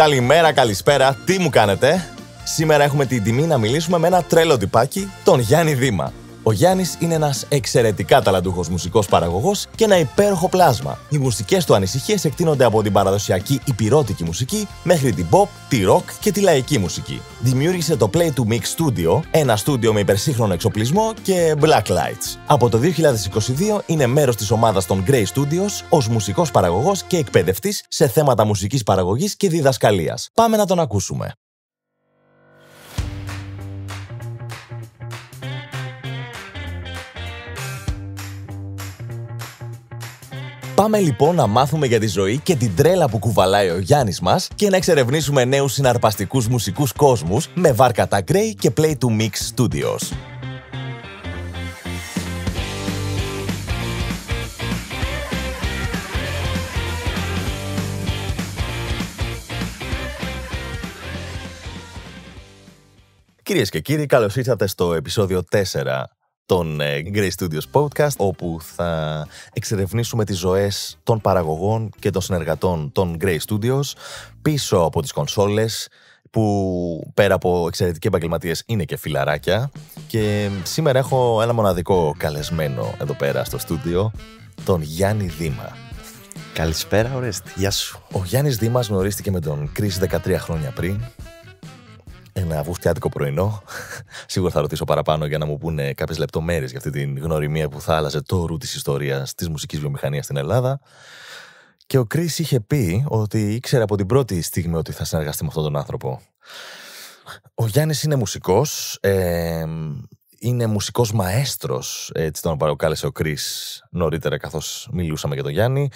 Καλημέρα, καλησπέρα, τι μου κάνετε; Σήμερα έχουμε την τιμή να μιλήσουμε με ένα τρέλο τυπάκι, τον Γιάννη Δήμα. Ο Γιάννης είναι ένας εξαιρετικά ταλαντούχος μουσικός παραγωγός και ένα υπέροχο πλάσμα. Οι μουσικές του ανησυχίες εκτείνονται από την παραδοσιακή υπηρώτικη μουσική μέχρι την pop, τη rock και τη λαϊκή μουσική. Δημιούργησε το Play to Mix Studio, ένα στούντιο με υπερσύγχρονο εξοπλισμό και black lights. Από το 2022 είναι μέρος της ομάδας των Grey Studios ως μουσικός παραγωγός και εκπαιδευτής σε θέματα μουσικής παραγωγής και διδασκαλίας. Πάμε να τον ακούσουμε. Πάμε λοιπόν να μάθουμε για τη ζωή και την τρέλα που κουβαλάει ο Γιάννης μας και να εξερευνήσουμε νέους συναρπαστικούς μουσικούς κόσμους με βάρκα τα Grey και Play to Mix Studios. Κυρίες και κύριοι, καλώς ήρθατε στο επεισόδιο 4 των ε, Grey Studios Podcast, όπου θα εξερευνήσουμε τις ζωές των παραγωγών και των συνεργατών των Grey Studios πίσω από τις κονσόλες, που πέρα από εξαιρετικοί επαγγελματίες είναι και φιλαράκια. Και σήμερα έχω ένα μοναδικό καλεσμένο εδώ πέρα στο στούντιο, τον Γιάννη Δήμα. Καλησπέρα, Ορέστη. Γεια σου. Ο Γιάννης Δήμας γνωρίστηκε με τον Chris 13 χρόνια πριν ένα βουφτιάτικο πρωινό. Σίγουρα θα ρωτήσω παραπάνω για να μου πούνε κάποιες λεπτομέρειες για αυτή την γνωριμία που θα άλλαζε το ρου της ιστορίας της μουσικής βιομηχανίας στην Ελλάδα. Και ο Κρι είχε πει ότι ήξερε από την πρώτη στιγμή ότι θα συνεργαστεί με αυτόν τον άνθρωπο. Ο Γιάννης είναι μουσικός. Ε, είναι μουσικός μαέστρος, έτσι τον παρακάλεσε ο Κρι νωρίτερα, καθώς μιλούσαμε για τον Γιάννη.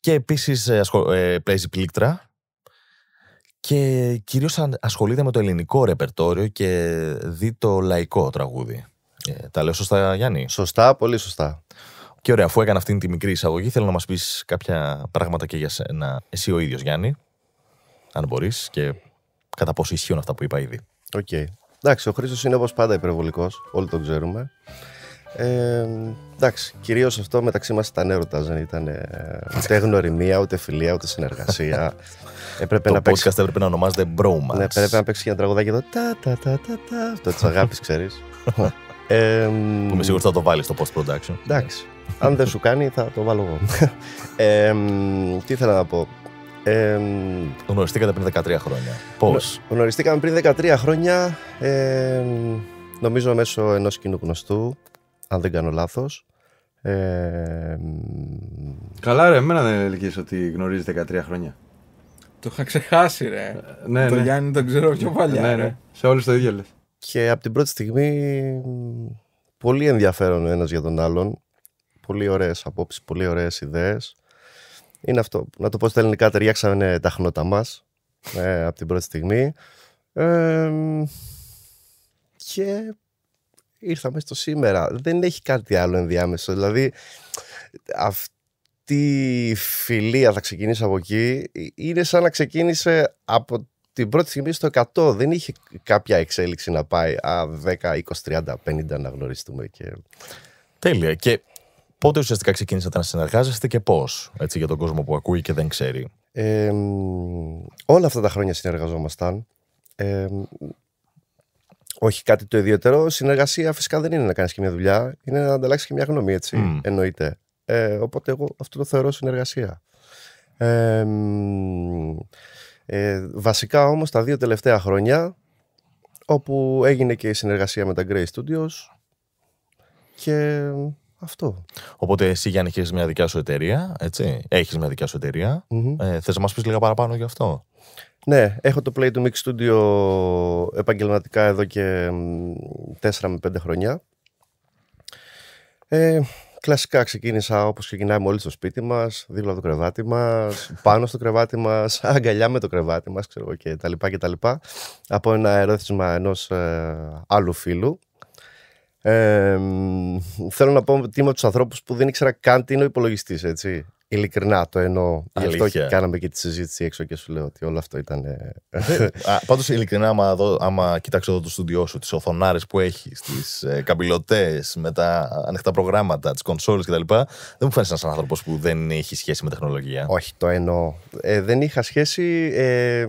Και επίσης ε, ε, παίζει πλήκτρα και κυρίως ασχολείται με το ελληνικό ρεπερτόριο και δει το λαϊκό τραγούδι. Ε, τα λέω σωστά, Γιάννη; Σωστά, πολύ σωστά. Και ωραία, αφού έκανα αυτήν τη μικρή εισαγωγή, θέλω να μας πεις κάποια πράγματα και για σένα, εσύ ο ίδιος, Γιάννη, αν μπορείς, και κατά πόσο ισχύουν αυτά που είπα ήδη. OK. Okay. Εντάξει, ο Χρήστος είναι όπως πάντα υπερβολικός, όλοι το ξέρουμε. Ε, εντάξει, κυρίως αυτό μεταξύ μας ήταν έρωτας, δεν ήταν ε, ούτε γνωριμία, ούτε φιλία, ούτε συνεργασία. Έπρεπε το να podcast παίξει... έπρεπε να ονομάζεται Bromance. Ναι, πρέπει να παίξει και ένα τραγουδάκι εδώ. Τα, τα, τα, τα, τα. Το της αγάπης, ξέρεις. ε, που είμαι σίγουρος θα το βάλεις στο post-production. Εντάξει. Αν δεν σου κάνει, θα το βάλω εγώ. ε, τι ήθελα να πω. Ε, γνωριστήκατε πριν 13 χρόνια. Πώς; Γνωριστήκαμε πριν 13 χρόνια. Ε, νομίζω μέσω ενός κοινού γνωστού, αν δεν κάνω λάθος. Ε, Καλά, ρε, εμένα δεν έλεγες ότι γνωρίζετε 13 χρόνια. Το είχα ξεχάσει, ρε. Ε, ναι, το ναι. Γιάννη τον ξέρω πιο παλιά. Ναι, ναι. Σε όλους το ίδιο λες. Και από την πρώτη στιγμή πολύ ενδιαφέρον ο ένας για τον άλλον. Πολύ ωραίες απόψεις, πολύ ωραίες ιδέες. Είναι αυτό. Να το πω στα ελληνικά, ταιριάξανε τα χνότα μας ε, από την πρώτη στιγμή. Ε, και ήρθαμε στο σήμερα. Δεν έχει κάτι άλλο ενδιάμεσο. Δηλαδή, αυτό αυτή η φιλία θα ξεκινήσει από εκεί είναι σαν να ξεκίνησε από την πρώτη στιγμή στο 100. Δεν είχε κάποια εξέλιξη να πάει α, 10, 20, 30, 50 να γνωριστούμε. Και... Τέλεια. Και πότε ουσιαστικά ξεκίνησατε να συνεργάζεστε και πώς, έτσι για τον κόσμο που ακούει και δεν ξέρει; Ε, όλα αυτά τα χρόνια συνεργαζόμασταν. Ε, όχι κάτι το ιδιαίτερο. Συνεργασία φυσικά δεν είναι να κάνεις και μια δουλειά, είναι να ανταλλάξεις και μια γνώμη, έτσι. Mm. Εννοείται. Ε, οπότε εγώ αυτό το θεωρώ συνεργασία. Ε, ε, βασικά όμως τα δύο τελευταία χρόνια όπου έγινε και η συνεργασία με τα Grey Studios και αυτό. Οπότε εσύ Γιάννη έχεις μια δικιά σου εταιρεία, έτσι, έχεις μια δικιά σου εταιρεία. Mm-hmm. Ε, θες να μας πεις λίγα παραπάνω γι' αυτό; Ναι, έχω το Play to Mix Studio επαγγελματικά εδώ και 4 με 5 χρόνια. Ε, Κλασικά ξεκίνησα όπως ξεκινάμε όλοι στο σπίτι μας, δίπλα από το κρεβάτι μας, πάνω στο κρεβάτι μας, αγκαλιά με το κρεβάτι μας, ξέρω και τα λοιπά και τα λοιπά, από ένα ερώτημα ενός ε, άλλου φίλου. Ε, θέλω να πω ότι είμαι από τους ανθρώπους που δεν ήξερα καν τι είναι ο υπολογιστής, έτσι. Ειλικρινά το εννοώ. Γι' αυτό και κάναμε και τη συζήτηση έξω και σου λέω ότι όλο αυτό ήταν. Πάντως, ειλικρινά, άμα, δω, άμα κοιτάξω εδώ το στούντιό σου, τις οθονάρες που έχεις, τις ε, καμπυλωτές, με τα ανοιχτά προγράμματα, τις κονσόλες κτλ. Δεν μου φαίνεται ένας άνθρωπος που δεν έχει σχέση με τεχνολογία. Όχι, το εννοώ. Ε, δεν είχα σχέση. Ε,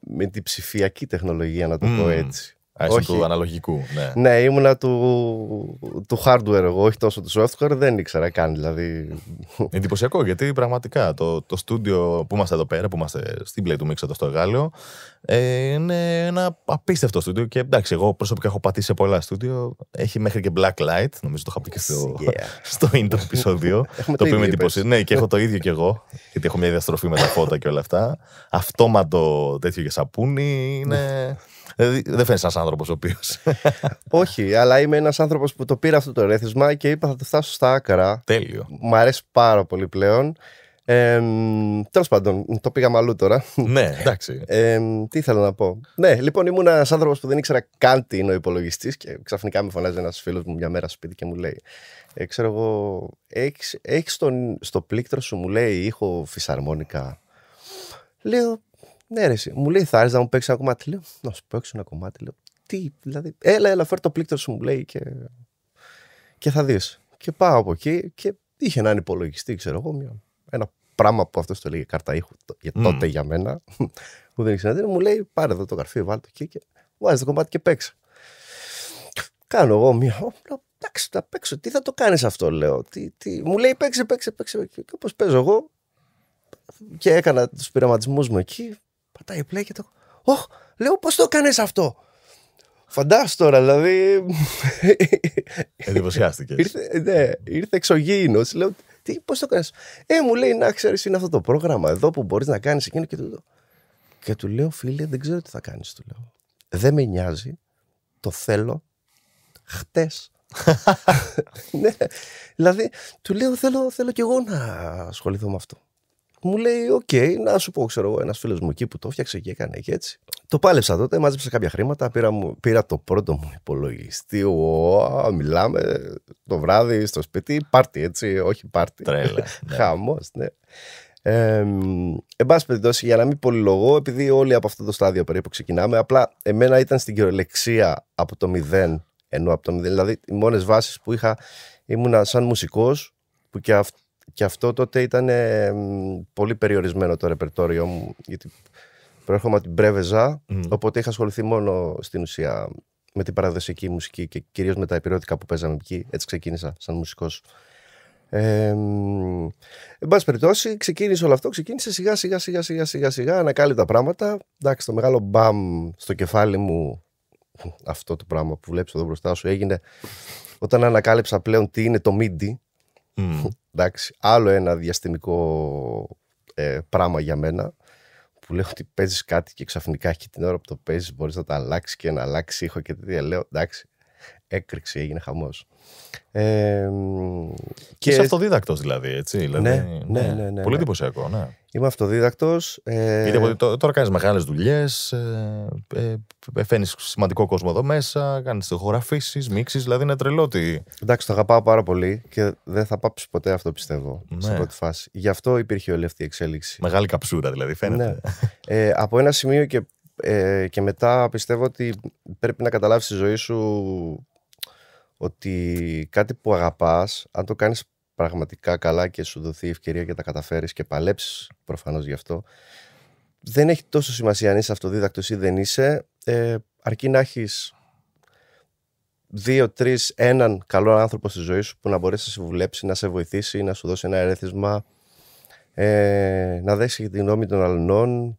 με την ψηφιακή τεχνολογία, να το πω Μμμ. έτσι. Α, ήσουν Όχι. του αναλογικού. Ναι. Ναι, ήμουνα του, του hardware εγώ, όχι τόσο του software, δεν ήξερα καν δηλαδή. Εντυπωσιακό γιατί πραγματικά το, το στούντιο που είμαστε εδώ πέρα, που είμαστε στην Play του Mix εδώ στο Εγάλιο, ε, είναι ένα απίστευτο στούντιο. Και εντάξει, εγώ προσωπικά έχω πατήσει σε πολλά στούντιο. Έχει μέχρι και black light, νομίζω το είχα πει και στο, Yeah. στο intro επεισόδιο. Έχουμε το οποίο το ίδιο, με είπες. εντυπωσίασε. Ναι, και έχω το ίδιο κι εγώ. Γιατί έχω μια διαστροφή με τα φώτα και όλα αυτά. Αυτόματο τέτοιο για σαπούνι είναι. Δηλαδή, δεν φαίνεται ένας άνθρωπος ο οποίο. όχι, αλλά είμαι ένας άνθρωπος που το πήρα αυτό το ρέθισμα και είπα θα το φτάσω στα άκρα. Τέλειο. Μ' αρέσει πάρα πολύ πλέον. Ε, Τέλος πάντων, το πήγαμε αλλού τώρα. ναι, εντάξει. Ε, τι ήθελα να πω. Ναι, λοιπόν, ήμουν ένας άνθρωπος που δεν ήξερα καν τι είναι ο υπολογιστής και ξαφνικά με φωνάζει ένας φίλος μου μια μέρα στο σπίτι και μου λέει: ε, Ξέρω εγώ, έχεις στο πλήκτρο σου, μου λέει, ήχο φυσαρμόνικα. Λέω, ναι, ρε, εσύ. μου λέει, θα άρεσε να μου παίξεις ένα κομμάτι. Λέω, να σου παίξω ένα κομμάτι. Λέω, τι, δηλαδή, έλα, έλα, φέρ το πλήκτρο σου, μου λέει και, και θα δεις. Και πάω από εκεί και είχε έναν υπολογιστή, ξέρω εγώ, μια, ένα πράγμα που αυτός το λέγε κάρτα ήχου το- για Μμμ. τότε για μένα, που δεν ήξερα τι είναι, μου λέει πάρε εδώ το γραφείο, βάλτε το εκεί και βάζεις το κομμάτι και παίξε. Κάνω εγώ μία, «Ω, λέω, εντάξει, θα παίξω, τι θα το κάνεις αυτό, λέω. Τι, τι. Μου λέει παίξε, παίξε, παίξε. Και όπως παίζω εγώ και έκανα τους πειραματισμούς μου εκεί, πατάει play και το... Ωχ, λέω πώς το κάνεις αυτό; Φαντάσου τώρα, δηλαδή. Εντυπωσιάστηκες. ήρθε, ναι, ήρθε εξωγήινος. Λέω, τι, πώς το κάνεις. Ε, μου λέει, να ξέρεις, είναι αυτό το πρόγραμμα εδώ που μπορείς να κάνεις εκείνο και του λέω. Και του λέω, φίλε, δεν ξέρω τι θα κάνεις, του λέω. Δεν με νοιάζει, το θέλω χτες. ναι, δηλαδή, του λέω, θέλω, θέλω κι εγώ να ασχοληθώ με αυτό. Μου λέει, οκ, να σου πω, ξέρω εγώ, ένας φίλος μου εκεί που το έφτιαξε και έκανε και έτσι. Το πάλεψα τότε, μάζεψα κάποια χρήματα, πήρα, μου, πήρα το πρώτο μου υπολογιστή. Ω, μιλάμε το βράδυ στο σπίτι, πάρτι έτσι, όχι πάρτι. Τρέλα. ναι. Χαμός, ναι. Ε, εν πάση περιπτώσει, για να μην πολυλογώ, επειδή όλοι από αυτό το στάδιο περίπου ξεκινάμε, απλά εμένα ήταν στην κυριολεξία από το μηδέν, ενώ από το μηδέν, δηλαδή οι μόνες βάσεις που είχα ήμουνα σαν μουσικός, που και, αυ- και αυτό τότε ήταν ε, μ, πολύ περιορισμένο το ρεπερτόριό μου, γιατί προέρχομαι από την Πρέβεζα, Μμ. οπότε είχα ασχοληθεί μόνο στην ουσία με την παραδοσιακή μουσική και κυρίως με τα υπηρετικά που παίζαμε εκεί. Έτσι ξεκίνησα σαν μουσικός. Ε, μ, εν πάση περιπτώσει, ξεκίνησε όλο αυτό. Ξεκίνησε σιγά σιγά σιγά σιγά σιγά σιγά ανακάλυπτα πράγματα. Εντάξει, το μεγάλο μπαμ στο κεφάλι μου, αυτό το πράγμα που βλέπεις εδώ μπροστά σου, έγινε όταν ανακάλυψα πλέον τι είναι το MIDI. Μμ. Εντάξει, άλλο ένα διαστημικό ε, πράγμα για μένα που λέω ότι παίζεις κάτι και ξαφνικά και την ώρα που το παίζεις μπορείς να το αλλάξεις και να αλλάξεις ήχο και τέτοια. Λέω εντάξει, έκρηξη, έγινε χαμός. Ε, μ, Και είσαι αυτοδίδακτος δηλαδή, έτσι. Δηλαδή, Ναι, ναι, ναι, ναι, Πολύ ναι. εντυπωσιακό, ναι. Είμαι αυτοδίδακτος. Ε, Γιατί από- τω- τώρα κάνεις μεγάλες δουλειές, ε, ε, φέρνει σημαντικό κόσμο εδώ μέσα, κάνεις ηχογραφήσει, μίξεις. Δηλαδή είναι τρελό ότι. Εντάξει, το αγαπάω πάρα πολύ και δεν θα πάψει ποτέ αυτό πιστεύω σε Ναι. πρώτη φάση. Γι' αυτό υπήρχε όλη αυτή η εξέλιξη. Μεγάλη καψούρα δηλαδή, φαίνεται. Ναι. Ε, από ένα σημείο και, ε, και μετά πιστεύω ότι πρέπει να καταλάβεις στη ζωή σου ότι κάτι που αγαπάς, αν το κάνεις πραγματικά καλά και σου δοθεί η ευκαιρία και τα καταφέρεις και παλέψεις προφανώς γι' αυτό, δεν έχει τόσο σημασία αν είσαι αυτοδίδακτος ή δεν είσαι, ε, αρκεί να έχεις δύο, τρεις, έναν καλό άνθρωπο στη ζωή σου που να μπορέσει να σε βουλέψει, να σε βοηθήσει, να σου δώσει ένα ερέθισμα, ε, να δέσει τη γνώμη των αλλωνών,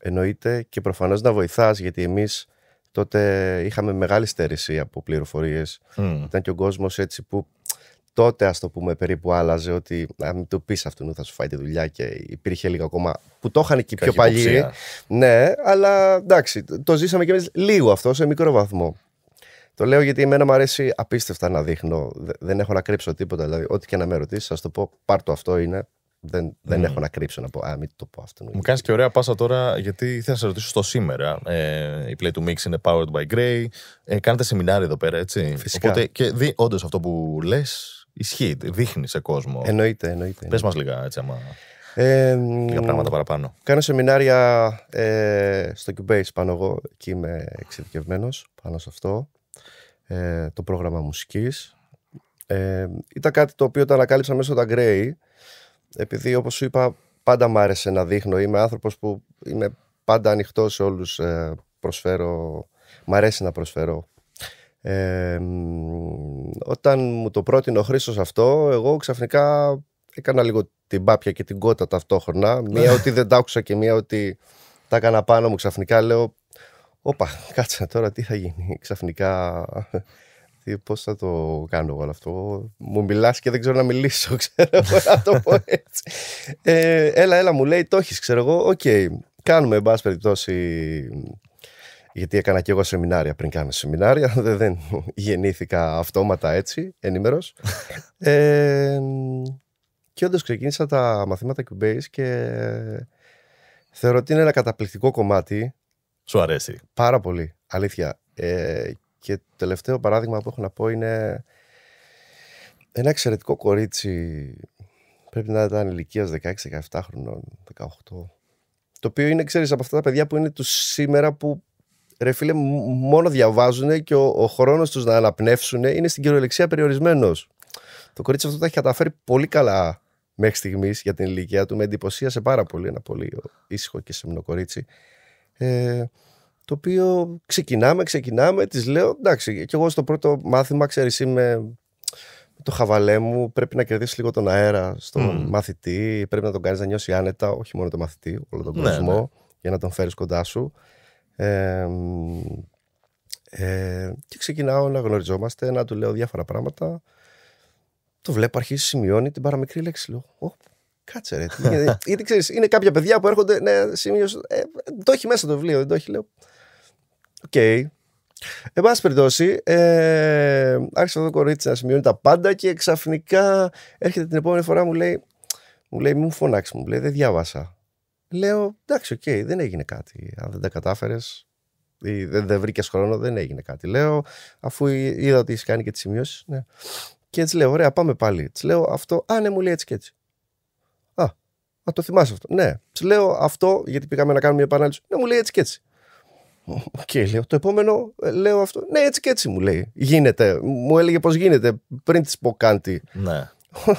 εννοείται, και προφανώς να βοηθάς, γιατί εμείς τότε είχαμε μεγάλη στέρηση από πληροφορίες. Μμ. Ήταν και ο κόσμος έτσι που τότε, ας το πούμε, περίπου άλλαζε ότι να μην το πεις αυτού θα σου φάει τη δουλειά και υπήρχε λίγο ακόμα που το είχαν και οι πιο παλιοί. Καχυποψία. Ναι, αλλά εντάξει, το- το ζήσαμε και εμείς λίγο αυτό σε μικρό βαθμό. Το λέω γιατί εμένα μου αρέσει απίστευτα να δείχνω. Δε- Δεν έχω να κρύψω τίποτα. Δηλαδή, ό,τι και να με ρωτήσεις, θα το πω, πάρ το αυτό είναι. Δεν, δεν Μμμ. έχω να κρύψω να πω, Α, μην το πω αυτό. Μου κάνεις και ωραία πάσα τώρα, γιατί ήθελα να σε ρωτήσω στο σήμερα. Ε, η Play to Mix είναι powered by Grey. Ε, κάνετε σεμινάρια εδώ πέρα, έτσι. Φυσικά. Οπότε και δι, όντως αυτό που λες ισχύει, δείχνει σε κόσμο. Εννοείται, εννοείται. Πες μας λίγα, έτσι, άμα. Ε, Λίγα πράγματα παραπάνω. Κάνω σεμινάρια ε, στο Cubase πάνω εγώ. Εκεί είμαι εξειδικευμένος πάνω σε αυτό. Ε, το πρόγραμμα μουσικής. Ε, ήταν κάτι το οποίο το ανακάλυψα μέσω τα Grey. Επειδή όπως σου είπα πάντα μ' άρεσε να δείχνω. Είμαι άνθρωπος που είμαι πάντα ανοιχτό σε όλους. Ε, προσφέρω, μ' αρέσει να προσφέρω. Ε, μ, όταν μου το πρότεινε ο Χρήστος αυτό, εγώ ξαφνικά έκανα λίγο την πάπια και την κότα ταυτόχρονα. Μία ότι δεν τα άκουσα και μία ότι τα έκανα πάνω μου ξαφνικά. Λέω, όπα, κάτσε τώρα τι θα γίνει. Ξαφνικά τι, πώς θα το κάνω εγώ όλο αυτό. Μου μιλάς και δεν ξέρω να μιλήσω, ξέρω εγώ να το πω έτσι. Ε, έλα, έλα, μου λέει, το έχεις, ξέρω εγώ. Οκ, κάνουμε, εν πάση περιπτώσει, γιατί έκανα και εγώ σεμινάρια πριν κάνω σεμινάρια. Δεν, δεν γεννήθηκα αυτόματα έτσι, ενήμερος. Ε, και όντως ξεκίνησα τα μαθήματα Cubase και θεωρώ ότι είναι ένα καταπληκτικό κομμάτι. Σου αρέσει. Πάρα πολύ, αλήθεια. Ε, και το τελευταίο παράδειγμα που έχω να πω είναι ένα εξαιρετικό κορίτσι. Πρέπει να ήταν ηλικίας 16-17 χρονών, 18. Το οποίο είναι, ξέρεις, από αυτά τα παιδιά που είναι τους σήμερα που ρε φίλε, μ- μόνο διαβάζουν και ο, ο χρόνος τους να αναπνεύσουν είναι στην κυριολεξία περιορισμένος. Το κορίτσι αυτό τα έχει καταφέρει πολύ καλά μέχρι στιγμής για την ηλικία του. Με εντυπωσίασε πάρα πολύ. Ένα πολύ ήσυχο και σεμνό κορίτσι. Ε, το οποίο ξεκινάμε, ξεκινάμε, τη λέω εντάξει, και εγώ στο πρώτο μάθημα, ξέρεις, είμαι με το χαβαλέ μου. Πρέπει να κερδίσεις λίγο τον αέρα στον Μμμ. μαθητή. Πρέπει να τον κάνεις να νιώσει άνετα, όχι μόνο το μαθητή, όλο τον Ναι, κόσμο, ναι. για να τον φέρεις κοντά σου. Ε, μ, ε, και ξεκινάω να γνωριζόμαστε, να του λέω διάφορα πράγματα. Το βλέπω αρχίζει, σημειώνει την παραμικρή λέξη. Λέω, «Ω, κάτσε ρε. τι γίνεται;» Γιατί ξέρεις, είναι κάποια παιδιά που έρχονται, ναι, σημείωσε, ε, το έχει μέσα το βιβλίο, δεν το έχει, λέω. Οκ. Εν πάση περιπτώσει, ε, άρχισε αυτό το κορίτσι να σημειώνει τα πάντα και ξαφνικά έρχεται την επόμενη φορά μου λέει, μου λέει, μου φωνάξεις, μου λέει, δεν διάβασα. Λέω, εντάξει, οκ, δεν έγινε κάτι. Αν δεν τα κατάφερες ή δεν, δεν βρήκες χρόνο, δεν έγινε κάτι. Λέω, αφού εί- είδα ότι έχεις κάνει και τις σημειώσεις. Ναι. Και έτσι λέω, ωραία, πάμε πάλι. Της λέω αυτό, α, ναι, μου λέει έτσι και έτσι. Α, α το θυμάσαι αυτό. Ναι. Της λέω αυτό, γιατί πήγαμε να κάνουμε μια επανάληψη. Ναι, μου λέει έτσι και έτσι. Οκ, λέω. Το επόμενο ε, λέω αυτό. Ναι, έτσι και έτσι μου λέει. Γίνεται. Μου έλεγε πώς γίνεται πριν της πω κάτι. Ναι.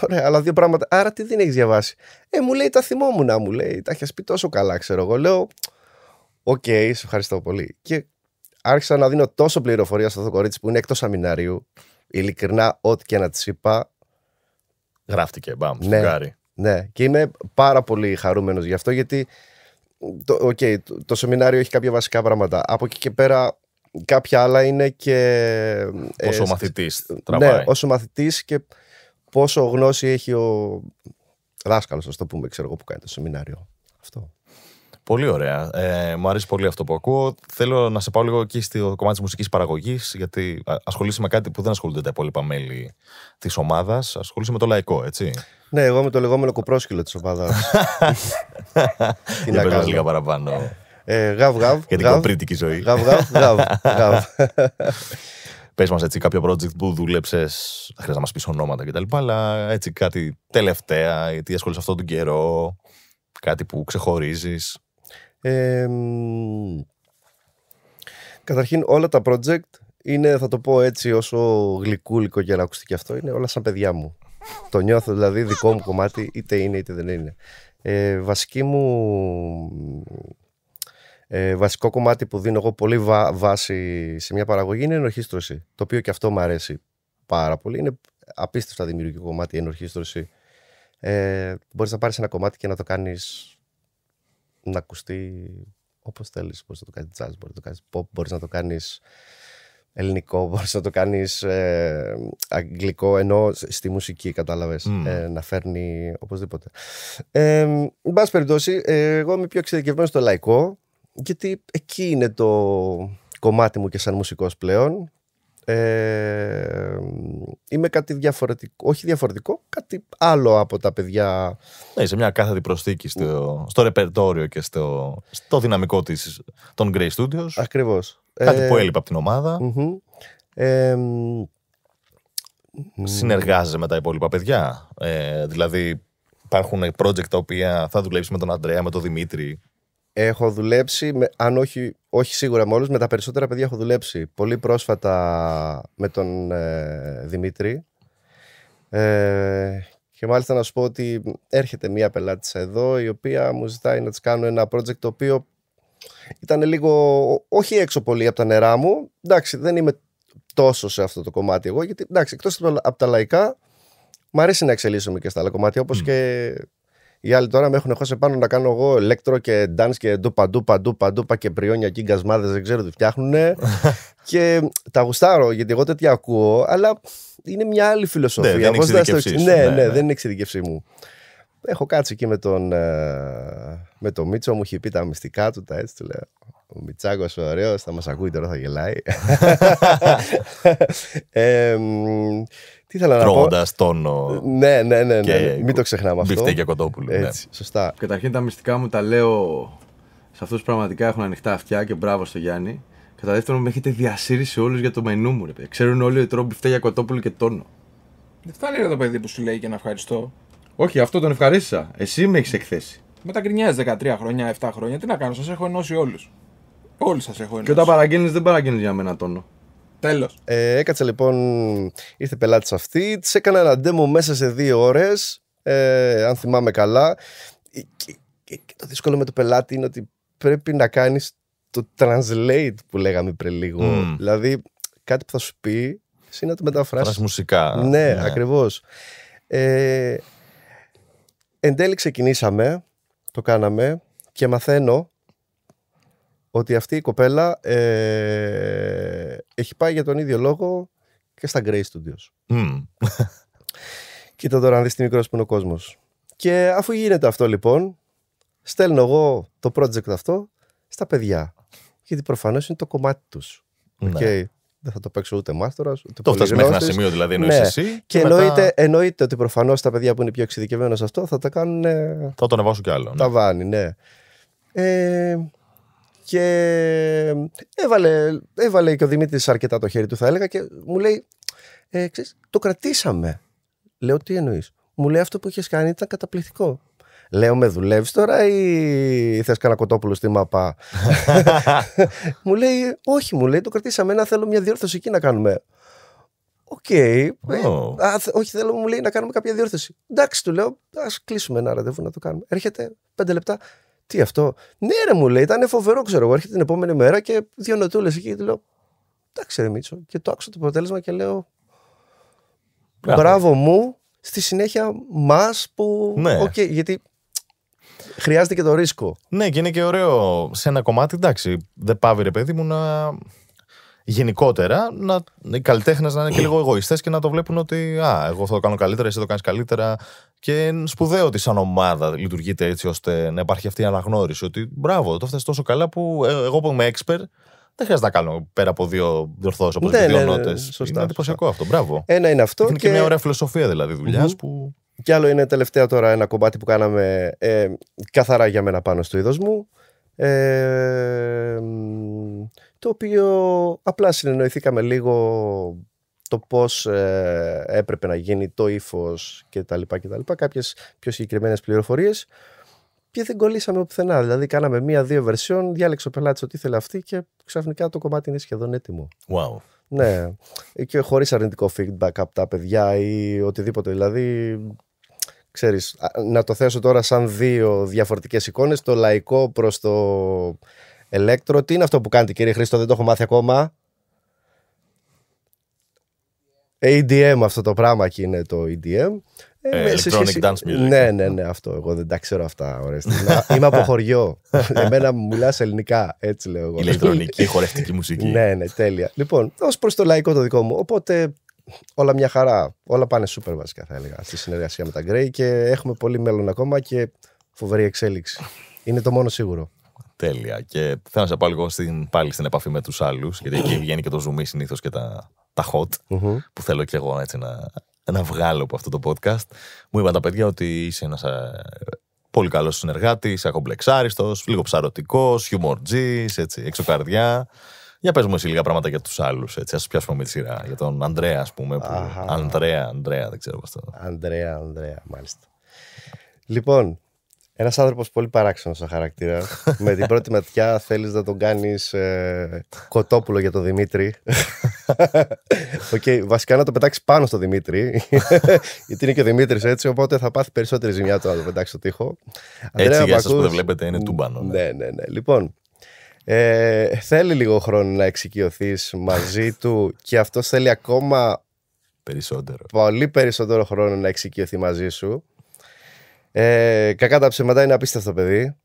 Ωραία, αλλά δύο πράγματα. Άρα τι δεν έχεις διαβάσει; Ε, μου λέει τα θυμόμουν, μου λέει. Τα έχει πει τόσο καλά, ξέρω εγώ. Λέω, Οκ, σε ευχαριστώ πολύ. Και άρχισα να δίνω τόσο πληροφορία στο αυτό το κορίτσι που είναι εκτός σεμιναρίου. Ειλικρινά, ό,τι και να της είπα. Γράφτηκε, μπαμ, Ναι. σφουγγάρι. Ναι, και είμαι πάρα πολύ χαρούμενος γι' αυτό γιατί το, οκ, το, το σεμινάριο έχει κάποια βασικά πράγματα. Από εκεί και πέρα κάποια άλλα είναι και... Όσο ε, ο μαθητής ναι, τραβάει. όσο μαθητής και πόσο γνώση έχει ο δάσκαλος, ας το πούμε, ξέρω εγώ που κάνει το σεμινάριο. Αυτό. Πολύ ωραία. Ε, μου αρέσει πολύ αυτό που ακούω. Θέλω να σε πάω λίγο εκεί στο κομμάτι της μουσικής παραγωγής, γιατί α, ασχολείσαι με κάτι που δεν ασχολούνται τα υπόλοιπα μέλη της ομάδας. Ασχολείσαι με το λαϊκό, έτσι. Ναι, εγώ με το λεγόμενο κοπρόσκυλο της ομάδας. Τι Για να πες μας κάνω. λίγα παραπάνω Ε, γαβ, γαβ, για την γαβ, κοπρίτικη ζωή. γαβ, γαβ, γαβ, γαβ. Πες μας έτσι κάποιο project που δούλεψες. Δεν χρειάζεται να μας πεις ονόματα κτλ. Αλλά έτσι κάτι τελευταία, γιατί ασχολείσαι αυτόν τον καιρό. Κάτι που ξεχωρίζεις. Ε, μ, καταρχήν όλα τα project είναι, θα το πω έτσι όσο γλυκούλικο για να ακουστεί και αυτό, είναι όλα σαν παιδιά μου. Το νιώθω δηλαδή δικό μου κομμάτι, είτε είναι είτε δεν είναι. Ε, βασική μου, ε, βασικό κομμάτι που δίνω εγώ πολύ βά- βάση σε μια παραγωγή είναι η ενορχίστρωση. Το οποίο και αυτό μου αρέσει πάρα πολύ. Είναι απίστευτα δημιουργικό κομμάτι η ενορχίστρωση. Ε, μπορείς να πάρεις ένα κομμάτι και να το κάνεις να ακουστεί όπως θέλεις. Μπορείς να το κάνεις jazz, μπορείς να το κάνεις pop, μπορείς να το κάνεις ελληνικό, μπορείς να το κάνεις ε, αγγλικό, ενώ στη μουσική, κατάλαβες. Μμ. Ε, να φέρνει οπωσδήποτε. Ε, εν πάση περιπτώσει, ε, εγώ είμαι πιο εξειδικευμένος στο λαϊκό, γιατί εκεί είναι το κομμάτι μου και σαν μουσικός πλέον. Ε, είμαι κάτι διαφορετικό, όχι διαφορετικό, κάτι άλλο από τα παιδιά Ναι, σε μια κάθετη προσθήκη στο, στο ρεπερτόριο και στο, στο δυναμικό της, των Grey Studios. Ακριβώς. Κάτι Ε, που έλειπε από την ομάδα. μμμ. Ε, μ, Συνεργάζεσαι με τα υπόλοιπα παιδιά. Ε, δηλαδή, υπάρχουν project τα οποία θα δουλέψεις με τον Αντρέα, με τον Δημήτρη. Έχω δουλέψει, με, αν όχι, όχι σίγουρα με όλους, με τα περισσότερα παιδιά έχω δουλέψει. Πολύ πρόσφατα με τον ε, Δημήτρη. Ε, και μάλιστα να σου πω ότι έρχεται μία πελάτησα εδώ, η οποία μου ζητάει να της κάνω ένα project το οποίο ήταν λίγο, όχι έξω πολύ από τα νερά μου. Εντάξει, δεν είμαι τόσο σε αυτό το κομμάτι εγώ, γιατί εντάξει, εκτός από τα- από τα λαϊκά, μου αρέσει να εξελίσσομαι και στα άλλα κομμάτια, όπως Μμ. και οι άλλοι τώρα με έχουν χώσει πάνω να κάνω εγώ ηλέκτρο και dance και ντούπα ντούπα ντούπα ντούπα και πριόνια και γκασμάδες, δεν ξέρω τι φτιάχνουν. και τα γουστάρω, γιατί εγώ τέτοια ακούω, αλλά είναι μια άλλη φιλοσοφία. Ναι, δεν είναι Πώς να στο εξειδικευσής εξ- σου. Ναι, Ναι, ναι, ναι. δεν είναι εξειδικευσή μου. Έχω κάτσει εκεί με τον, ε, με τον Μίτσο, μου έχει πει τα μυστικά του, τα έτσι του λέω. Ο Μιτσάκος ο ωραίος, θα μας ακούει τώρα, θα γελάει. ε, μ, τι ήθελα να πω; Τρώγοντας τόνο. Ναι, ναι, ναι, ναι, και ναι. Μην το ξεχνάμε αυτό. Μπιφτέκια κοτόπουλου. ναι. Έτσι, σωστά. Καταρχήν τα μυστικά μου τα λέω σε αυτούς που πραγματικά έχουν ανοιχτά αυτιά και μπράβο στο Γιάννη. Κατά δεύτερον, με έχετε διασύρει σε όλους για το μενού μου. Ρε. παιδιά. Ξέρουν όλοι ότι τρώω μπιφτέκια κοτόπουλο και τόνο. Δεν φτάνει ρε το παιδί που σου λέει και να ευχαριστώ. Όχι, αυτό τον ευχαρίστησα. Εσύ με έχεις εκθέσει. Μετά γκρινιάζει 13 χρόνια, 7 χρόνια. Τι να κάνω, σας έχω ενώσει όλους. Όλους σας έχω Και ενώσει. όταν παραγγέλνεις, δεν παραγγέλνεις για μένα τόνο. Τέλος. Ε, έκατσα λοιπόν, ήρθε πελάτης αυτή, της έκανα ένα demo μέσα σε δύο ώρες, ε, αν θυμάμαι καλά. Ε, Και, και- και το δύσκολο με το πελάτη είναι ότι πρέπει να κάνεις το translate που λέγαμε πριν λίγο. Μμ. Δηλαδή, κάτι που θα σου πει, εσύ να το μεταφράσεις. Φράση μουσικά. Ναι, ακριβώς. Ε, εν τέλει ξεκινήσαμε, το κάναμε και μαθαίνω ότι αυτή η κοπέλα ε, έχει πάει για τον ίδιο λόγο και στα Grey Studios. Μμ. Κοίτα τώρα να δεις τι μικρός που είναι ο κόσμος. Και αφού γίνεται αυτό λοιπόν, στέλνω εγώ το project αυτό στα παιδιά. Γιατί προφανώς είναι το κομμάτι τους. Ναι. Οκ. Δεν θα το παίξω ούτε μάστορας, ούτε Το φτάσει μέχρι ένα πολυγνώστης. σημείο δηλαδή εννοείς Ναι. εσύ. Και μετά εννοείται, εννοείται ότι προφανώς τα παιδιά που είναι πιο εξειδικευμένα σε αυτό θα τα κάνουν ε, Θα το ανεβάσω κι άλλο. ναι. ταβάνι, ναι. Ε, και έβαλε, έβαλε και ο Δημήτρης αρκετά το χέρι του, θα έλεγα, και μου λέει: ε, ξέρεις, Το κρατήσαμε. Λέω: Τι εννοείς Μου λέει: Αυτό που είχες κάνει ήταν καταπληκτικό. Λέω: Με δουλεύεις τώρα ή θες κανένα κοτόπουλο στη μάπα. μου λέει: Όχι, μου λέει: Το κρατήσαμε. Ένα θέλω μια διόρθωση εκεί να κάνουμε. Οκ. ε, Ω. Α, θε- όχι, θέλω, μου λέει να κάνουμε κάποια διόρθωση. Εντάξει, του λέω, ας κλείσουμε ένα ραντεβού να το κάνουμε. Έρχεται πέντε λεπτά. Τι αυτό; Ναι, ρε, μου λέει, ήταν φοβερό, ξέρω εγώ. Έρχεται την επόμενη μέρα και δύο νοτούλες εκεί. Και του λέω, εντάξει, ρε Μίτσο. Και το άκουσα το αποτέλεσμα και λέω, Μπράβο. μπράβο μου. Στη συνέχεια μας που. Ναι. οκ, γιατί χρειάζεται και το ρίσκο. Ναι, και είναι και ωραίο σε ένα κομμάτι, εντάξει, δεν παύει ρε παιδί μου να. Γενικότερα, να, οι καλλιτέχνες να είναι και λίγο εγωιστές και να το βλέπουν ότι Α, εγώ θα το κάνω καλύτερα, εσύ το κάνεις καλύτερα. Και είναι σπουδαίο ότι σαν ομάδα λειτουργείτε έτσι ώστε να υπάρχει αυτή η αναγνώριση. Ότι μπράβο, το φτάσει τόσο καλά που ε, εγώ που είμαι expert, δεν χρειάζεται να κάνω πέρα από δύο διορθώσεις, από Ναι, δύο ναι, ναι, νότες. σωστά, Είναι εντυπωσιακό αυτό. Μπράβο. Ένα είναι αυτό. Είναι και, μια ωραία φιλοσοφία δηλαδή δουλειάς που. Κι άλλο είναι τελευταία τώρα ένα κομμάτι που κάναμε ε, καθαρά για μένα πάνω στο είδος μου. Ε, μ, το οποίο απλά συνεννοηθήκαμε λίγο το πώς ε, έπρεπε να γίνει το ύφος και τα λοιπά και τα λοιπά. Κάποιες πιο συγκεκριμένες πληροφορίες και δεν κολλήσαμε πουθενά. Δηλαδή κάναμε μία-δύο version, διάλεξε ο πελάτης ότι ήθελε αυτή και ξαφνικά το κομμάτι είναι σχεδόν έτοιμο. Wow. Ναι, και χωρίς αρνητικό feedback από τα παιδιά ή οτιδήποτε. Δηλαδή, ξέρεις, α, να το θέσω τώρα σαν δύο διαφορετικές εικόνες, το λαϊκό προς το ελέκτρο. Τι είναι αυτό που κάνετε κύριε Χρήστο, δεν το έχω μάθει ακόμα; ADM αυτό το πράγμα και είναι το EDM. Ε, σε electronic dance music. Ναι, ναι, ναι, αυτό. Εγώ δεν τα ξέρω αυτά. Ωραία. Είμαι- Είμαι από χωριό. Εμένα μου μιλάς ελληνικά, έτσι λέω εγώ. Ηλεκτρονική χορευτική μουσική. Ναι, ναι, τέλεια. Λοιπόν, ως προς το λαϊκό το δικό μου. Οπότε όλα μια χαρά. Όλα πάνε σούπερ βασικά θα έλεγα στη συνεργασία με τα Grey και έχουμε πολύ μέλλον ακόμα και φοβερή εξέλιξη. Είναι το μόνο σίγουρο. Τέλεια. Και θέλω να σε πάω λίγο στην, πάλι στην επαφή με τους άλλους, γιατί εκεί βγαίνει και το zoom συνήθως και τα, τα hot, Μμμ. που θέλω και εγώ έτσι να, να βγάλω από αυτό το podcast. Μου είπαν τα παιδιά ότι είσαι ένας πολύ καλός συνεργάτης, ακομπλεξάριστος, λίγο ψαρωτικός, χιουμορτζής, έτσι, έξω καρδιά. Για πες μου εσύ λίγα πράγματα για τους άλλους, έτσι, ας πιάσουμε με τη σειρά. Για τον Ανδρέα, ας πούμε, που... Αχα. Ανδρέα, Ανδρέα, δεν ξέρω πώς το... Ανδρέα, Ανδρέα, μάλιστα. Λοιπόν, ένας άνθρωπος πολύ παράξενος σαν χαρακτήρα. με την πρώτη ματιά θέλεις να τον κάνεις κοτόπουλο για τον Δημήτρη. Οκ, βασικά να το πετάξεις πάνω στο Δημήτρη. γιατί είναι και ο Δημήτρης έτσι, οπότε θα πάθει περισσότερη ζημιά του να το πετάξει στο τοίχο. Έτσι, Ανδρέα, για μ' εσάς που δεν ακούς; βλέπετε, είναι τούμπανο. Ναι. Ναι, ναι, ναι. Λοιπόν, Ε, θέλει λίγο χρόνο να εξοικειωθείς μαζί του και αυτός θέλει ακόμα Περισσότερο. πολύ περισσότερο χρόνο να εξοικειωθεί μαζί σου. Ε, κακά τα ψέματα είναι απίστευτο παιδί.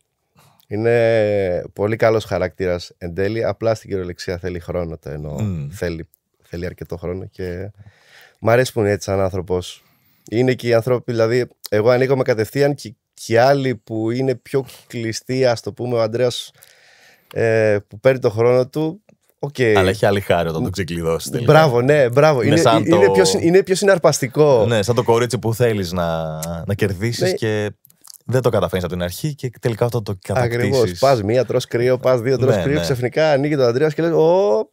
Είναι πολύ καλός χαρακτήρας εν τέλει. Απλά στην κυριολεξία θέλει χρόνο το εννοώ. Μμ. Θέλει, θέλει αρκετό χρόνο και μ' αρέσει που είναι έτσι σαν άνθρωπος. Είναι και οι άνθρωποι, δηλαδή εγώ ανοίγομαι κατευθείαν και, και οι άλλοι που είναι πιο κλειστοί, ας το πούμε ο Ανδρέας ε, που παίρνει το χρόνο του. Οκ. Αλλά έχει άλλη χάρη όταν το ξεκλειδώσεις. τελικά. Μπράβο, ναι, μπράβο. Είναι Είναι, σαν είναι, το- πιο, συ- είναι πιο συναρπαστικό. Ναι, σαν το κορίτσι που θέλεις να, να κερδίσεις Ναι. και δεν το καταφέρεις από την αρχή και τελικά όταν το κατακτήσεις. Ακριβώς. Πας μία, τρως κρύο, πας δύο, τρως Ναι, κρύο. ναι. Ξαφνικά ανοίγει το Αντρέας και λες: Ω,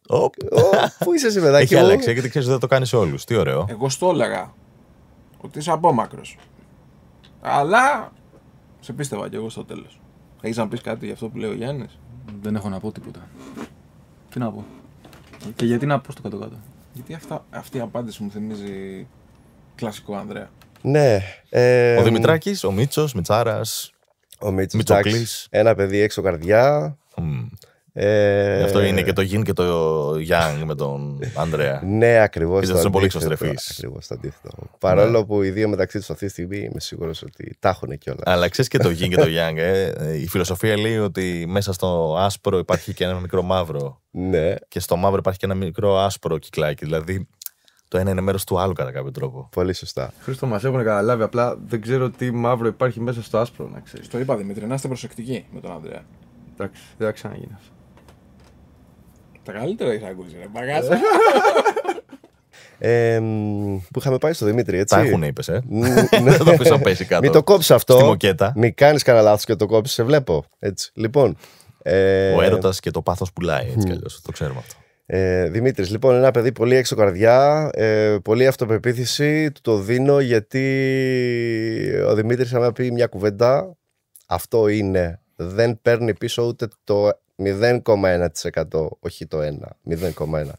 πού είσαι εσύ, παιδάκι. Έχει μου;» αλλάξει γιατί ξέρεις δεν το κάνεις όλους. Τι ωραίο. Εγώ στο έλεγα ότι είσαι απόμακρος. Αλλά σε πίστευα κι εγώ στο τέλος. Έχεις να πεις κάτι για αυτό που λέει ο Γιάννης; Δεν έχω να πω τίποτα. Τι να πω; Και γιατί να πω στο κάτω-κάτω; Γιατί αυτά, αυτή η απάντηση μου θυμίζει κλασικό Ανδρέα. Ναι. ε, Ο Δημητράκης, ο Μίτσος, Μιτσάρας. Ο Μίτσος, Μητσοκλής. εντάξει, Ένα παιδί έξω καρδιά. Ε, Αυτό είναι και το Γιν και το Yang με τον Ανδρέα. Ναι, ακριβώς. Ίσως είναι πολύ εξωστρεφής. Ακριβώς το αντίθετο. Παρόλο που οι δύο μεταξύ τους αυτή τη στιγμή είμαι σίγουρος ότι τα έχουν κιόλας. Αλλά ξέρεις και το Γιν και το Yang. Ε. Η φιλοσοφία λέει ότι μέσα στο άσπρο υπάρχει και ένα μικρό μαύρο. Ναι, Και στο μαύρο υπάρχει και ένα μικρό άσπρο κυκλάκι. Δηλαδή το ένα είναι μέρος του άλλου κατά κάποιο τρόπο. πολύ σωστά. Χρήστο, μας έχουν καταλάβει. Απλά δεν ξέρω τι μαύρο υπάρχει μέσα στο άσπρο, να ξέρεις. Στο είπα Δημήτρη, να είστε προσεκτικοί με τον Ανδρέα. Εντάξει, δεν θα ξαναγίνει αυτό. Τα καλύτερα έχει ακούσει, ρε μπαγάσα. Ε, μ, που είχαμε πάει στο Δημήτρη, έτσι. Τα έχουν, είπες, ε. Μ, Δεν το αφήσω να πέσει κάτω. Μην το κόψεις αυτό. Στη μοκέτα. Μην κάνεις κανένα λάθος και το κόψεις, σε βλέπω. Έτσι. Λοιπόν. Ε, Ο έρωτας και το πάθος πουλάει έτσι κι αλλιώς. Το ξέρουμε αυτό. Ε, Δημήτρης, λοιπόν, ένα παιδί πολύ έξω καρδιά, ε, πολύ αυτοπεποίθηση, του το δίνω γιατί ο Δημήτρης άμα πει μια κουβέντα, αυτό είναι. Δεν παίρνει πίσω ούτε το 0,1%, όχι το 1, 0,1.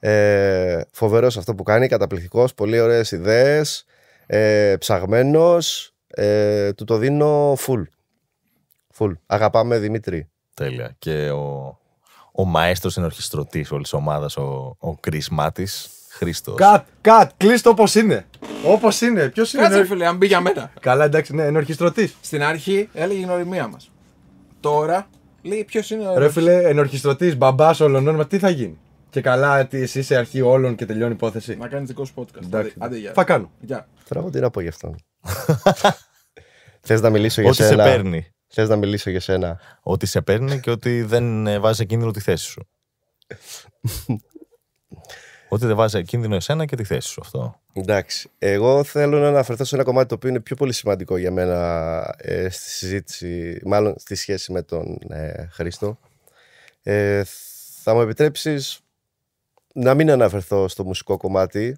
Ε, φοβερός αυτό που κάνει, καταπληκτικός, πολύ ωραίες ιδέες, ε, ψαγμένος, ε, του το δίνω full. Full. Αγαπάμε Δημήτρη. Τέλεια. Και ο, ο μαέστρος ενορχιστρωτή όλης της ομάδας, ο, ο Κρι Μάτη, Χρήστος. Κατ, κατ, κλείστο όπως είναι. Όπως είναι. Ποιος είναι. Κάτσε ενορ- φίλε, αν μπει για μένα. Καλά, εντάξει, ναι, ενορχιστρωτή. Στην αρχή έλεγε η γνωριμία μας. Τώρα λέει ποιος είναι ο Ρε φίλε, ενορχιστρωτής, μπαμπάς όλων, όνομα, τι θα γίνει; Και καλά, τι, εσύ είσαι αρχή όλων και τελειώνει η υπόθεση. Να κάνεις δικό σου podcast. Εντάξει. Άντε, άντε, γεια. Θα κάνω. Γεια. Τώρα εγώ τι να πω γι' αυτόν. Θες να μιλήσω για Ότι σε σένα. παίρνει. Θες να μιλήσω για σένα. Ότι σε παίρνει και ότι δεν ε, βάζεις σε κίνδυνο τη θέση σου. ότι δεν βάζει σε κίνδυνο εσένα και τη θέση σου αυτό. Εντάξει. Εγώ θέλω να αναφερθώ σε ένα κομμάτι το οποίο είναι πιο πολύ σημαντικό για μένα ε, στη συζήτηση, μάλλον στη σχέση με τον ε, Χρήστο. Ε, θα μου επιτρέψεις να μην αναφερθώ στο μουσικό κομμάτι.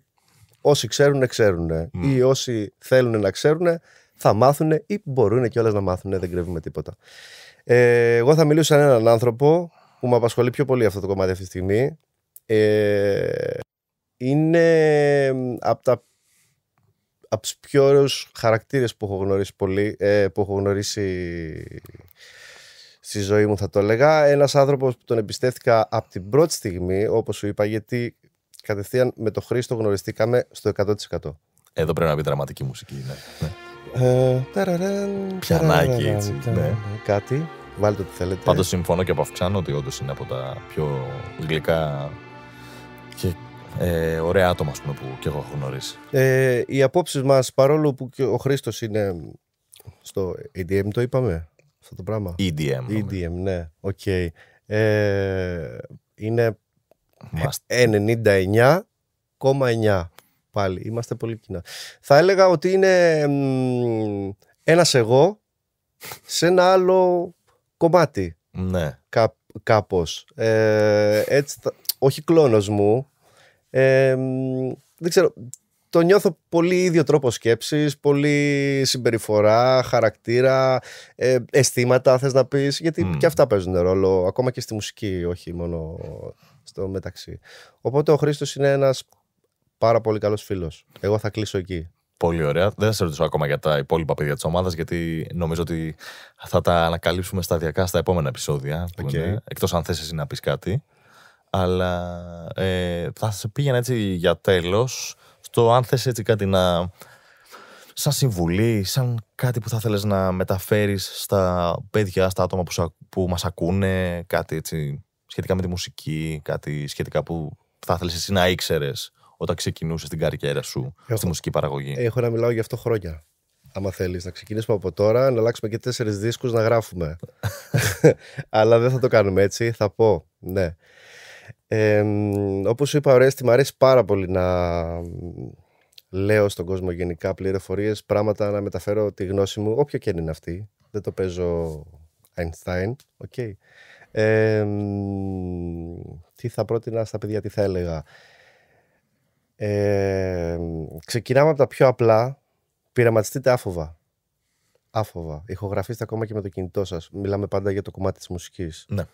Όσοι ξέρουν, ξέρουν. Ή όσοι θέλουν να ξέρουν, θα μάθουν ή μπορούν κιόλας να μάθουν. Δεν κρύβουμε τίποτα. Ε, εγώ θα μιλήσω σε έναν άνθρωπο που με απασχολεί πιο πολύ αυτό το κομμάτι αυτή τη στιγμή. Ε, είναι από τα από τους πιο ωραίους χαρακτήρες που έχω γνωρίσει πολύ, ε, που έχω γνωρίσει στη ζωή μου θα το έλεγα. Ένας άνθρωπος που τον εμπιστεύτηκα από την πρώτη στιγμή, όπως σου είπα, γιατί κατευθείαν με το Χρήστο γνωριστήκαμε στο 100%. Εδώ πρέπει να πει δραματική μουσική. Ναι. ναι. Ε, ταραραν, Πιανάκι, ταραραν, έτσι, ταραραν. ναι. Κάτι, βάλτε ό,τι θέλετε. Πάντως συμφωνώ και επαυξάνω ότι όντως είναι από τα πιο γλυκά και ε, ωραία άτομα ας πούμε, που και εγώ έχω γνωρίσει. Ε, οι απόψεις μας, παρόλο που και ο Χρήστος είναι στο EDM, το είπαμε, αυτό το πράγμα; EDM. EDM, ναι, οκ. Ε, είναι Must. 99,9 πάλι. Είμαστε πολύ κοινά. Θα έλεγα ότι είναι μ, ένας εγώ σε ένα άλλο κομμάτι Ναι. κά, κάπως. Ε, έτσι, θα- όχι κλόνος μου. Ε, μ, δεν ξέρω. Το νιώθω πολύ ίδιο τρόπο σκέψης, πολύ συμπεριφορά, χαρακτήρα, ε, αισθήματα θες να πεις, γιατί Μμ. και αυτά παίζουν ρόλο, ακόμα και στη μουσική, όχι μόνο στο μεταξύ. Οπότε ο Χρήστος είναι ένας πάρα πολύ καλός φίλος. Εγώ θα κλείσω εκεί. Πολύ ωραία. Δεν θα σε ρωτήσω ακόμα για τα υπόλοιπα παιδιά της ομάδας, γιατί νομίζω ότι θα τα ανακαλύψουμε σταδιακά στα επόμενα επεισόδια. Οκ. Εκτός αν θες εσύ να πεις κάτι. Αλλά ε, θα σε πήγαινα έτσι για τέλος στο αν θες έτσι κάτι να. σαν συμβουλή, σαν κάτι που θα θέλεις να μεταφέρεις στα παιδιά, στα άτομα που, σου, ακ- που μας ακούνε, κάτι έτσι σχετικά με τη μουσική, κάτι σχετικά που θα θέλεις εσύ να ήξερες όταν ξεκινούσες την καριέρα σου στη Έχω. μουσική παραγωγή. Έχω να μιλάω γι' αυτό χρόνια. Άμα θέλεις να ξεκινήσουμε από τώρα, να αλλάξουμε και τέσσερις δίσκους να γράφουμε. Αλλά δεν θα το κάνουμε έτσι. Θα πω, ναι. Ε, Όπως σου είπα, Ορέστη, μου αρέσει πάρα πολύ να λέω στον κόσμο γενικά πληροφορίες, πράγματα να μεταφέρω τη γνώση μου, όποια και αν είναι αυτή. Δεν το παίζω Einstein. OK. Ε, μ, τι θα πρότεινα στα παιδιά, τι θα έλεγα. Ε, ξεκινάμε από τα πιο απλά. Πειραματιστείτε άφοβα. Άφοβα. Ηχογραφήστε ακόμα και με το κινητό σας. Μιλάμε πάντα για το κομμάτι της μουσικής. Ναι.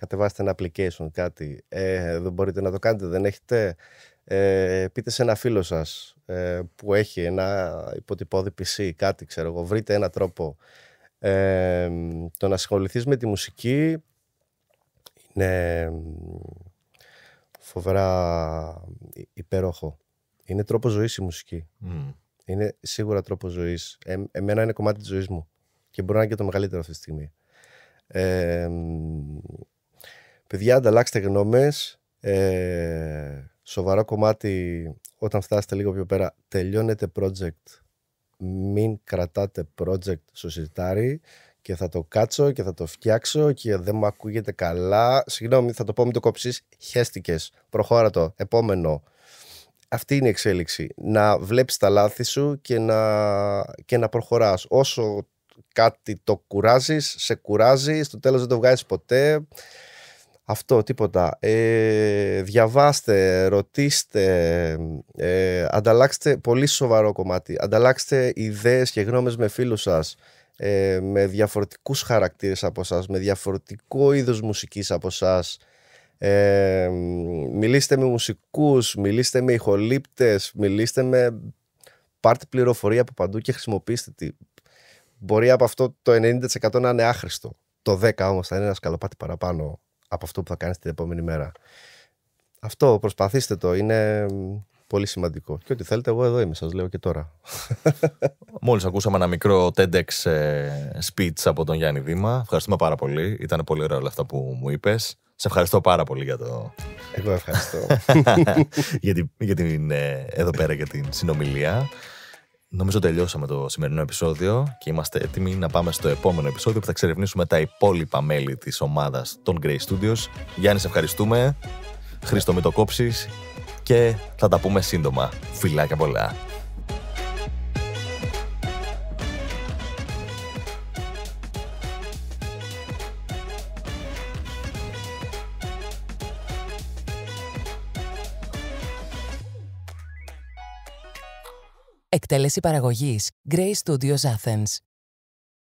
Κατεβάστε ένα application, κάτι. Ε, δεν μπορείτε να το κάνετε, δεν έχετε; Ε, πείτε σε ένα φίλο σας ε, που έχει ένα υποτυπώδη PC, κάτι ξέρω εγώ. Βρείτε ένα τρόπο. Ε, το να ασχοληθείς με τη μουσική είναι φοβερά υ- υπέροχο. Είναι τρόπο ζωής η μουσική. Μμ. Είναι σίγουρα τρόπο ζωής. Ε, εμένα είναι κομμάτι της ζωής μου. Και μπορεί να είναι και το μεγαλύτερο αυτή τη στιγμή. Ε, μ, παιδιά, ανταλλάξτε γνώμες. Ε, σοβαρό κομμάτι όταν φτάσετε λίγο πιο πέρα. Τελειώνετε project. Μην κρατάτε project στο σιρτάρι και θα το κάτσω και θα το φτιάξω και δεν μου ακούγεται καλά. Συγγνώμη, θα το πω μην το κόψεις. Χέστηκες. Προχώρα το. Επόμενο. Αυτή είναι η εξέλιξη. Να βλέπεις τα λάθη σου και να, και να προχωράς. Όσο κάτι το κουράζεις, σε κουράζει, στο τέλος δεν το βγάζεις ποτέ. Αυτό, τίποτα. Ε, διαβάστε, ρωτήστε, ε, ανταλλάξτε, πολύ σοβαρό κομμάτι, ανταλλάξτε ιδέες και γνώμες με φίλους σας, ε, με διαφορετικούς χαρακτήρες από σας, με διαφορετικό είδος μουσικής από σας. Ε, μιλήστε με μουσικούς, μιλήστε με ηχολήπτες, μιλήστε με... Πάρτε πληροφορία από παντού και χρησιμοποιήστε τη. Μπορεί από αυτό το 90% να είναι άχρηστο. Το 10% όμως θα είναι ένα σκαλοπάτι παραπάνω από αυτό που θα κάνεις την επόμενη μέρα. Αυτό, προσπαθήστε το. Είναι μ, πολύ σημαντικό. Και ό,τι θέλετε, εγώ εδώ είμαι, σας λέω και τώρα. Μόλις ακούσαμε ένα μικρό TEDx ε, speech από τον Γιάννη Δήμα. Ευχαριστούμε πάρα πολύ. Ήταν πολύ ωραία όλα αυτά που μου είπες. Σε ευχαριστώ πάρα πολύ για, το, Εγώ ευχαριστώ. για, την, για την, ε, εδώ πέρα για την συνομιλία. Νομίζω τελειώσαμε το σημερινό επεισόδιο και είμαστε έτοιμοι να πάμε στο επόμενο επεισόδιο που θα εξερευνήσουμε τα υπόλοιπα μέλη της ομάδας των Grey Studios. Γιάννη, σε ευχαριστούμε. Χρήστο, μην το κόψεις και θα τα πούμε σύντομα. Φιλάκια πολλά. Εκτέλεση παραγωγής Grey Studios Athens.